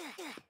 Ugh.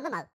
normal.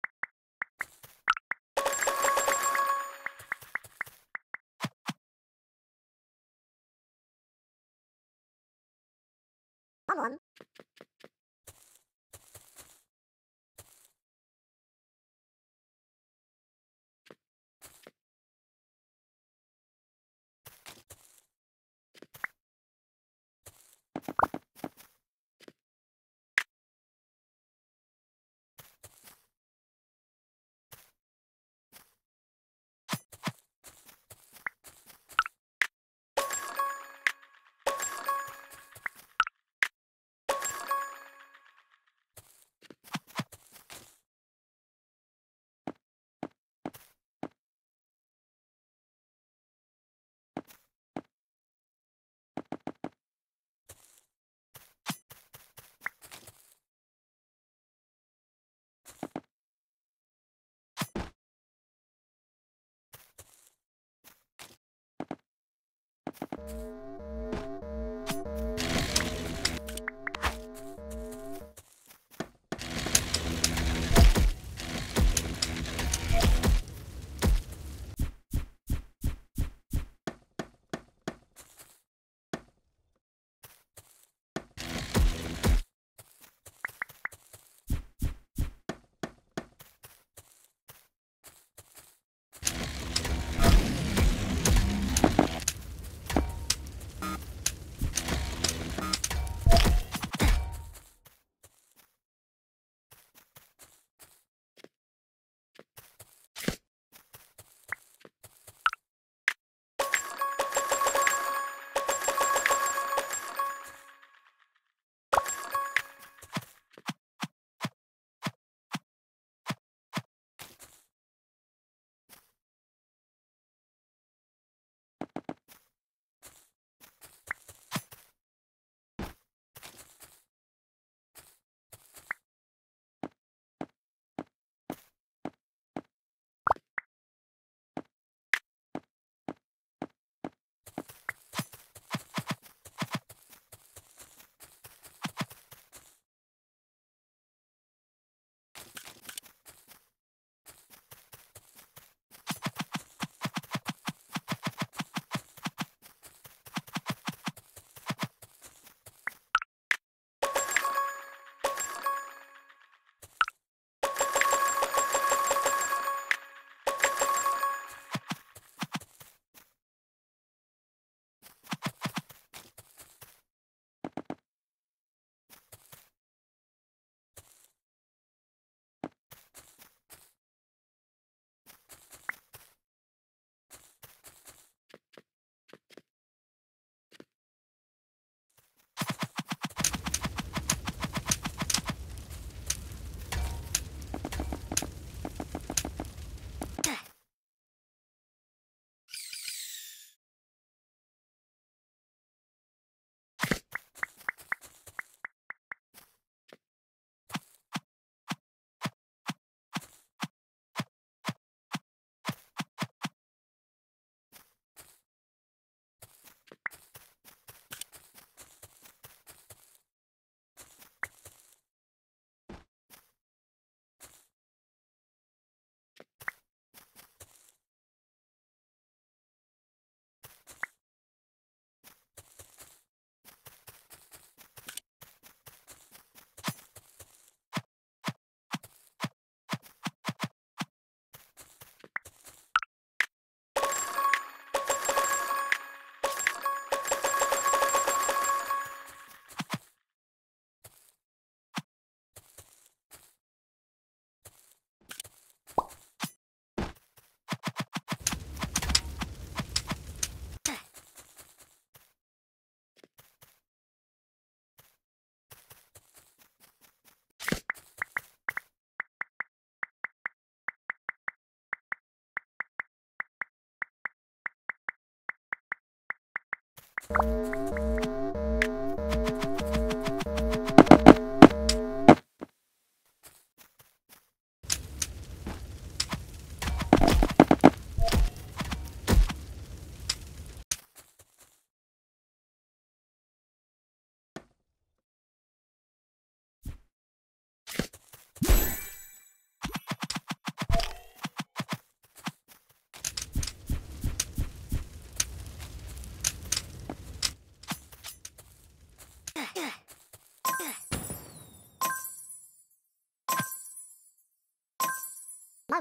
Música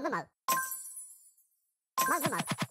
ぐまうまずまう